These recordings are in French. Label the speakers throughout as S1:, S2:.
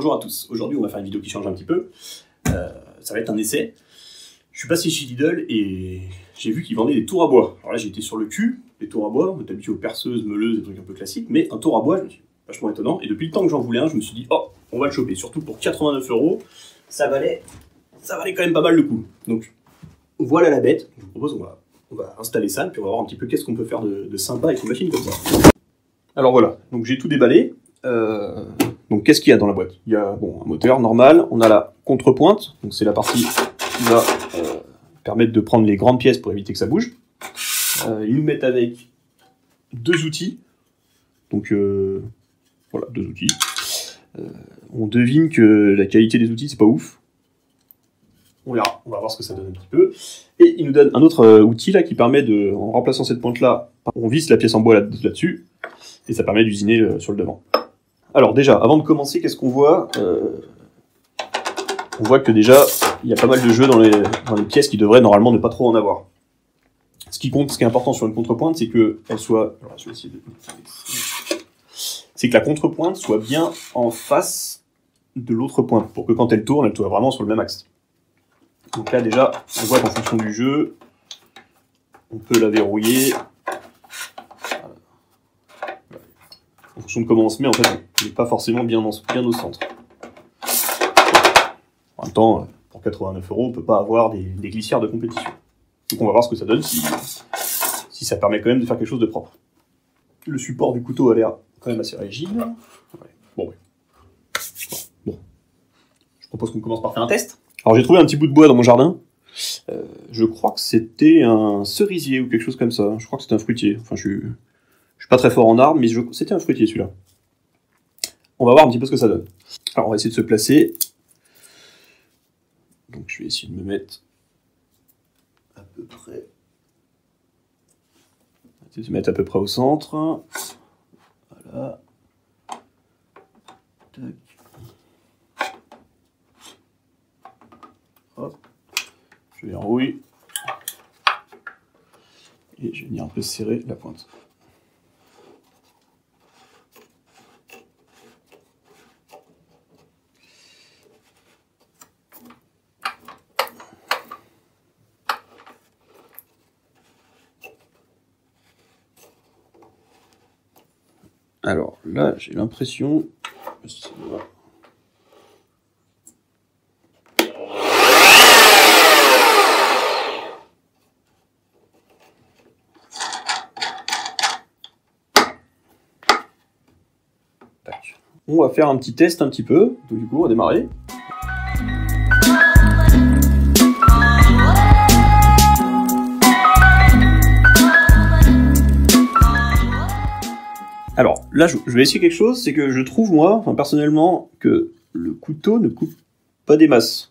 S1: Bonjour à tous, aujourd'hui on va faire une vidéo qui change un petit peu. Euh, ça va être un essai. Je suis passé chez Lidl et j'ai vu qu'ils vendaient des tours à bois. Alors là j'étais sur le cul, les tours à bois, on est habitué aux perceuses, meuleuses, des trucs un peu classiques, mais un tour à bois, je me suis vachement étonnant. Et depuis le temps que j'en voulais un, je me suis dit, oh, on va le choper. Surtout pour 89 euros, ça valait, ça valait quand même pas mal le coup. Donc voilà la bête. Je vous propose, on va, installer ça, puis on va voir un petit peu qu'est-ce qu'on peut faire de, de sympa avec une machine comme ça. Alors voilà, donc j'ai tout déballé. Euh, donc qu'est-ce qu'il y a dans la boîte? Il y a un moteur normal, on a la contrepointe, donc c'est la partie qui va euh, permettre de prendre les grandes pièces pour éviter que ça bouge. Euh, ils nous mettent avec deux outils, donc euh, voilà, deux outils. On devine que la qualité des outils c'est pas ouf. On va voir ce que ça donne un petit peu. Et il nous donne un autre outil là qui permet de, en remplaçant cette pointe là, on visse la pièce en bois là- là-dessus, et ça permet d'usiner sur le devant. Alors déjà, avant de commencer, qu'est-ce qu'on voit Euh, On voit que déjà, il y a pas mal de jeux dans les, pièces qui devraient normalement ne pas trop en avoir. Ce qui compte, ce qui est important sur une contrepointe, c'est que elle soit. C'est que la contrepointe soit bien en face de l'autre pointe, pour que quand elle tourne, elle tourne vraiment sur le même axe. Donc là déjà, on voit qu'en fonction du jeu, on peut la verrouiller. Fonction de comment on en fait, on n'est pas forcément bien, en- bien au centre. En même temps, pour 89 euros, on peut pas avoir des, glissières de compétition. Donc on va voir ce que ça donne si, ça permet quand même de faire quelque chose de propre. Le support du couteau a l'air quand même assez rigide. Bon. Bon. Je propose qu'on commence par faire un test. Alors j'ai trouvé un petit bout de bois dans mon jardin. Euh, je crois que c'était un cerisier ou quelque chose comme ça. Je crois que c'était un fruitier. Enfin, je suis, je suis pas très fort en arbre, mais je- c'était un fruitier celui-là. On va voir un petit peu ce que ça donne. Alors on va essayer de se placer. Donc je vais essayer de me mettre à peu près. On va essayer de mettre à peu près au centre. Voilà. Tac. Hop. Je verrouille. Et je vais venir un peu serrer la pointe. Alors là, j'ai l'impression. On va faire un petit test un petit peu. Donc du coup, on va démarrer. Alors là, je, vais essayer quelque chose, c'est que je trouve moi, personnellement, que le couteau ne coupe pas des masses.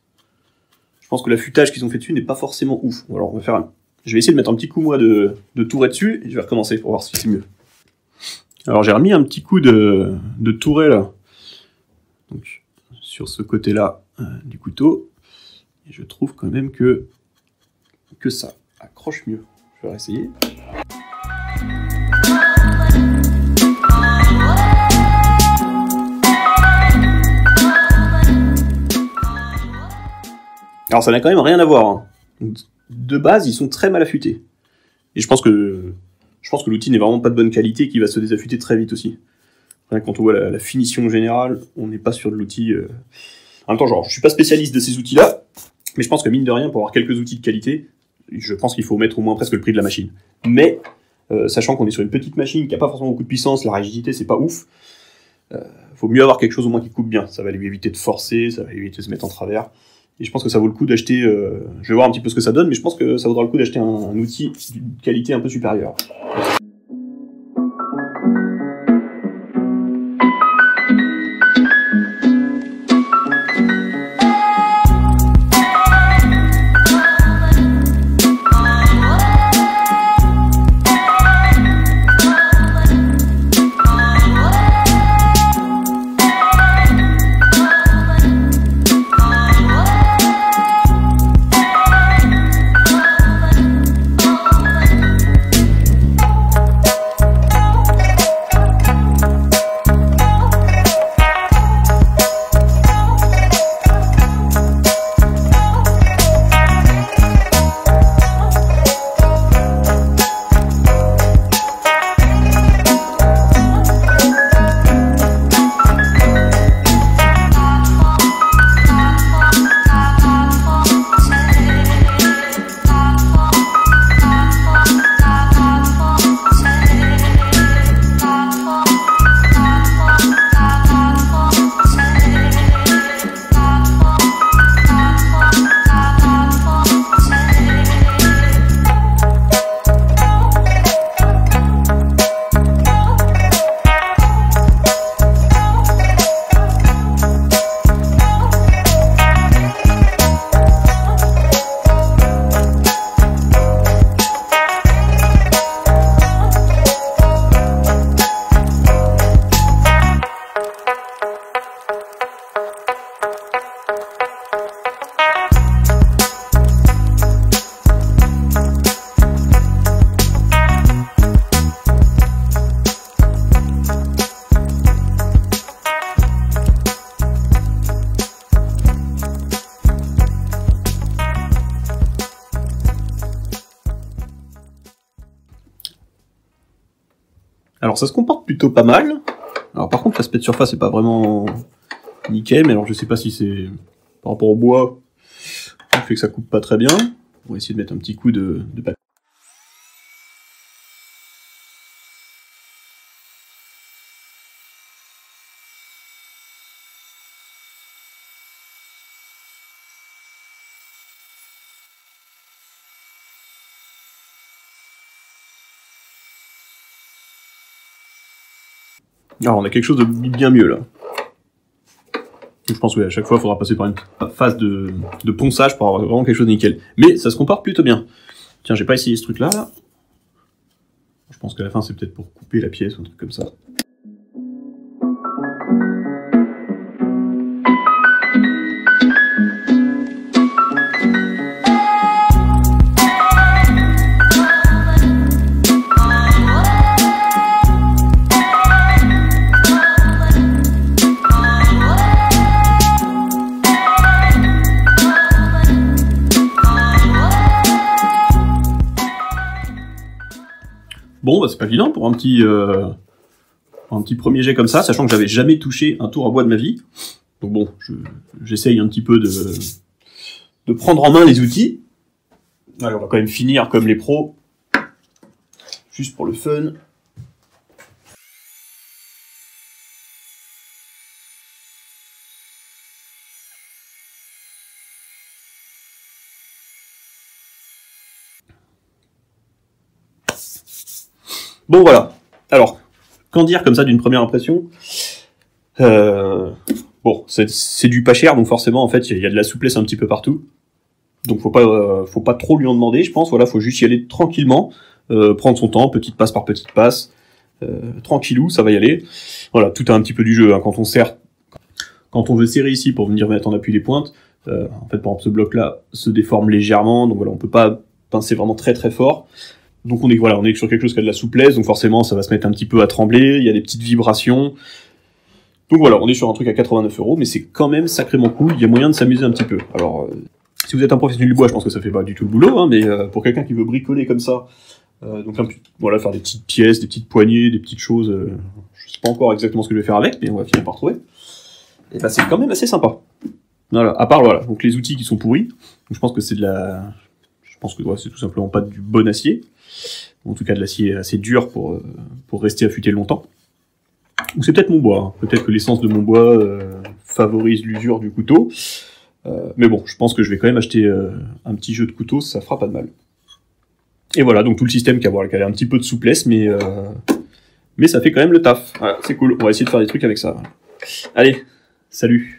S1: Je pense que l'affûtage qu'ils ont fait dessus n'est pas forcément ouf. Alors on va faire. Je vais essayer de mettre un petit coup moi de, de touret dessus et je vais recommencer pour voir si c'est mieux. Alors j'ai remis un petit coup de, de touret là, donc sur ce côté-là euh, du couteau, et je trouve quand même que que ça accroche mieux. Je vais essayer. Alors ça n'a quand même rien à voir. hein. De base, ils sont très mal affûtés. Et je pense que je pense que l'outil n'est vraiment pas de bonne qualité et qu'il va se désaffûter très vite aussi. Quand on voit la, finition générale, on n'est pas sur de l'outil. euh. En même temps, genre, je suis pas spécialiste de ces outils-là, mais je pense que mine de rien, pour avoir quelques outils de qualité, je pense qu'il faut mettre au moins presque le prix de la machine. Mais euh, sachant qu'on est sur une petite machine qui a pas forcément beaucoup de puissance, la rigidité c'est pas ouf. Euh, faut mieux avoir quelque chose au moins qui coupe bien. Ça va lui éviter de forcer, ça va lui éviter de se mettre en travers. Et je pense que ça vaut le coup d'acheter. euh, je vais voir un petit peu ce que ça donne, mais je pense que ça vaudra le coup d'acheter un, un outil d'une qualité un peu supérieure. Alors ça se comporte plutôt pas mal. Alors par contre l'aspect de surface est pas vraiment nickel, mais alors je sais pas si c'est par rapport au bois, fait que ça coupe pas très bien. On va essayer de mettre un petit coup de, de papier. Alors on a quelque chose de bien mieux là. Je pense que à chaque fois il faudra passer par une phase de, ponçage pour avoir vraiment quelque chose de nickel. Mais ça se comporte plutôt bien. Tiens, j'ai pas essayé ce truc là. là. Je pense qu'à la fin c'est peut-être pour couper la pièce ou un truc comme ça. Bon, bah, c'est pas évident pour un petit, euh, un petit premier jet comme ça, sachant que j'avais jamais touché un tour à bois de ma vie. Donc bon, j'essaye un petit peu de, de prendre en main les outils. Allez, on va quand même finir comme les pros, juste pour le fun. Bon voilà. Alors, qu'en dire comme ça d'une première impression? Euh, Bon, c'est du pas cher, donc forcément, en fait, il y, a de la souplesse un petit peu partout. Donc faut pas, euh, faut pas trop lui en demander, je pense. Voilà, faut juste y aller tranquillement, euh, prendre son temps, petite passe par petite passe, tranquillou, ça va y aller. Voilà, tout a un petit peu du jeu. Hein. Quand on serre, quand on veut serrer ici pour venir mettre en appui les pointes, en fait, par exemple, ce bloc-là se déforme légèrement, donc voilà, on peut pas pincer vraiment très très fort. Donc on est voilà, on est sur quelque chose qui a de la souplesse, donc forcément ça va se mettre un petit peu à trembler, il y a des petites vibrations. Donc voilà, on est sur un truc à 89 euros, mais c'est quand même sacrément cool, il y a moyen de s'amuser un petit peu. Alors, euh, si vous êtes un professionnel du bois, je pense que ça fait pas du tout le boulot, hein, mais euh, pour quelqu'un qui veut bricoler comme ça, euh, donc voilà, faire des petites pièces, des petites poignées, des petites choses, je sais pas encore exactement ce que je vais faire avec, mais on va finir par trouver. Et bah c'est quand même assez sympa. Voilà, à part voilà, donc les outils qui sont pourris, donc je pense que c'est de la, je pense que c'est tout simplement pas du bon acier en tout cas de l'acier assez dur pour, euh, pour rester affûté longtemps. Ou c'est peut-être mon bois, hein. peut-être que l'essence de mon bois euh, favorise l'usure du couteau. Euh, mais bon, je pense que je vais quand même acheter un petit jeu de couteau, ça fera pas de mal. Et voilà, donc tout le système qui a, qui a un petit peu de souplesse, mais, ça fait quand même le taf. C'est cool, on va essayer de faire des trucs avec ça. Allez, salut